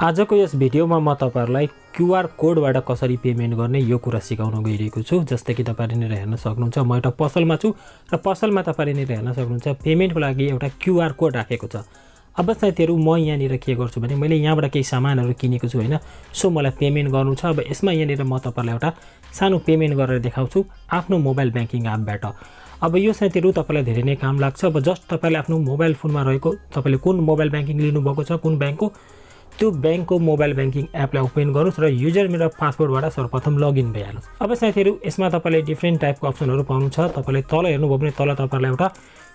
आजको यस भिडियोमा म तपाईँहरूलाई क्युआर कोडबाट कसरी पेमेन्ट गर्ने यो कुरा सिकाउन गइरहेको छु जस्तै कि तपाईँले यहाँनिर हेर्न सक्नुहुन्छ। म एउटा पसलमा छु र पसलमा तपाईँले यहाँनिर हेर्न सक्नुहुन्छ। पेमेन्टको लागि एउटा क्युआर कोड राखेको छ। अब साथीहरू म यहाँनिर के गर्छु भने मैले यहाँबाट केही सामानहरू किनेको छु होइन? सो मलाई पेमेन्ट गर्नु छ। अब यसमा यहाँनिर म तपाईँलाई एउटा सानो पेमेन्ट गरेर देखाउँछु आफ्नो मोबाइल ब्याङ्किङ एपबाट। अब यो साथीहरू तपाईँलाई धेरै नै काम लाग्छ। अब जस्ट तपाईँले आफ्नो मोबाइल फोनमा रहेको तपाईँले कुन मोबाइल ब्याङ्किङ लिनुभएको छ कुन ब्याङ्कको त्यो ब्याङ्कको मोबाइल ब्याङ्किङ एपलाई ओपन गर्नुहोस् र युजर मेरो पासवर्डबाट सर्वप्रथम लगइन भइहाल्नुहोस् अब साथीहरू यसमा तपाईँले डिफ्रेन्ट टाइपको अप्सनहरू पाउनु छ तपाईँले तल हेर्नुभयो भने तल तपाईँलाई एउटा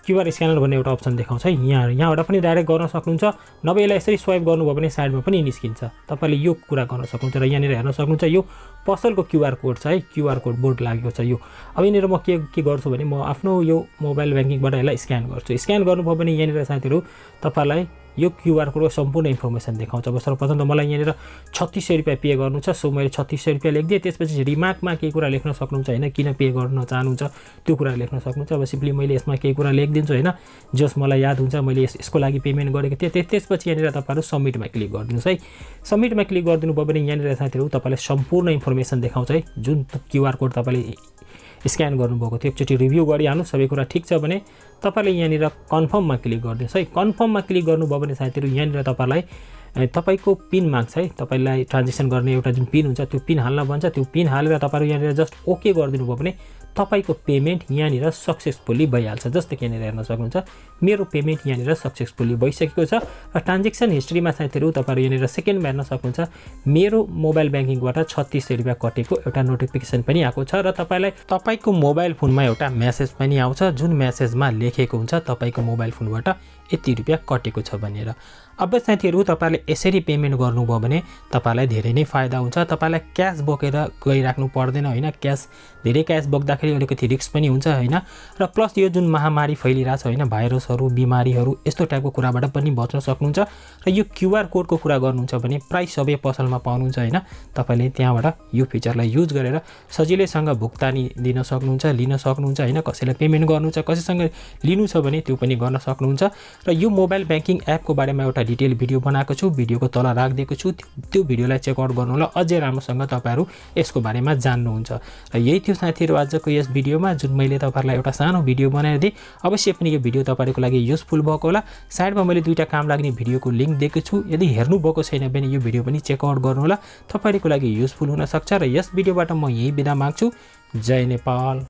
क्युआर स्क्यानर भन्ने एउटा अप्सन देखाउँछ। है यहाँ यहाँबाट पनि डाइरेक्ट गर्न सक्नुहुन्छ। नभए यसलाई यसरी स्वाइप गर्नुभयो भने साइडमा पनि निस्किन्छ। तपाईँले यो कुरा गर्न सक्नुहुन्छ र यहाँनिर हेर्न सक्नुहुन्छ यो पसलको क्युआर कोड छ है। क्युआर कोड बोर्ड लागेको छ यो। अब यहाँनिर म के के गर्छु भने म आफ्नो यो मोबाइल ब्याङ्किङबाट यसलाई स्क्यान गर्छु। स्क्यान गर्नुभयो भने यहाँनिर साथीहरू तपाईँलाई यो क्युआर कोडको सम्पूर्ण इन्फर्मेसन देखाउँछ। अब सर्वप्रथम त मलाई यहाँनिर छत्तिस सय रुपियाँ पे गर्नु छ। सो मैले छत्तिस सय रुपियाँ लेखिदिएँ। त्यसपछि रिमार्कमा केही कुरा लेख्न सक्नुहुन्छ होइन? किन पे गर्न चाहनुहुन्छ? त्यो कुरा लेख्न सक्नुहुन्छ। अब सिम्पली मैले यसमा केही कुरा लेखिदिन्छु होइन? जस मलाई याद हुन्छ मैले यस यसको लागि पेमेन्ट गरेको थिएँ। त्यसपछि यहाँनिर तपाईँहरू सब्मिटमा क्लिक गरिदिनुहोस् है। सब्मिटमा क्लिक गरिदिनु भयो भने यहाँनिर साथीहरू तपाईँलाई सम्पूर्ण इन्फर्मेसन देखाउँछ है। जुन क्युआर कोड तपाईँले स्क्यान गर्नुभएको थियो। एकचोटि रिभ्यू गरिहाल्नु सबै कुरा ठिक छ भने तपाईँले यहाँनिर कन्फर्ममा क्लिक गरिदिनुहोस् है। कन्फर्ममा क्लिक गर्नुभयो भने साथीहरू यहाँनिर तपाईँलाई तपाईँको पिन माग्छ है। तपाईँलाई ट्रान्जेक्सन गर्ने एउटा जुन पिन हुन्छ त्यो पिन हाल्न भन्छ। त्यो पिन हालेर तपाईँहरू यहाँनिर जस्ट ओके गरिदिनु भयो भने तपाईँको पेमेन्ट यहाँनिर सक्सेसफुल्ली भइहाल्छ जस्तै कि यहाँनिर हेर्न सक्नुहुन्छ। मेरो पेमेन्ट यहाँनिर सक्सेसफुल्ली भइसकेको छ र ट्रान्जेक्सन हिस्ट्रीमा साथीहरू तपाईँहरू यहाँनिर सेकेन्डमा हेर्न सक्नुहुन्छ। मेरो मोबाइल ब्याङ्किङबाट छत्तिस सय रुपियाँ कटेको एउटा नोटिफिकेसन पनि आएको छ र तपाईँलाई तपाईँको मोबाइल फोनमा एउटा म्यासेज पनि आउँछ जुन म्यासेजमा लेखेको हुन्छ तपाईँको मोबाइल फोनबाट यति रुपियाँ कटेको छ भनेर। अब साथीहरू तपाईँले यसरी पेमेन्ट गर्नुभयो भने तपाईँलाई धेरै नै फाइदा हुन्छ। तपाईँलाई क्यास बोकेर गइराख्नु पर्दैन होइन? क्यास धेरै क्यास बोक्दाखेरि अलिकति रिक्स पनि हुन्छ होइन। र प्लस यो जुन महामारी फैलिरहेछ होइन भाइरसहरू बिमारीहरू यस्तो टाइपको कुराबाट पनि बच्न सक्नुहुन्छ। र यो क्युआर कोडको कुरा गर्नुहुन्छ भने प्रायः सबै पसलमा पाउनुहुन्छ होइन। तपाईँले त्यहाँबाट यो फिचरलाई युज गरेर सजिलैसँग भुक्तानी दिन सक्नुहुन्छ लिन सक्नुहुन्छ होइन। कसैलाई पेमेन्ट गर्नु छ कसैसँग लिनु छ भने त्यो पनि गर्न सक्नुहुन्छ। र यो मोबाइल ब्याङ्किङ एपको बारेमा एउटा डिटेल भिडियो बनाएको छु भिडियोको तल राखिदिएको छु। त्यो भिडियोलाई चेकआउट गर्नु होला। अझै राम्रोसँग तपाईँहरू यसको बारेमा जान्नुहुन्छ। र यही थियो साथीहरू आजको यस भिडियोमा जुन मैले तपाईँहरूलाई एउटा सानो भिडियो बनाएर दिएँ अवश्य पनि यो भिडियो तपाईँहरूको लागि युजफुल भएको होला। साइडमा मैले दुईवटा काम लाग्ने भिडियोको लिङ्क दिएको छु। यदि हेर्नुभएको छैन भने यो भिडियो पनि चेकआउट गर्नु होला तपाईँहरूको लागि युजफुल हुनसक्छ र यस भिडियोबाट म यही बिदा माग्छु। जय नेपाल।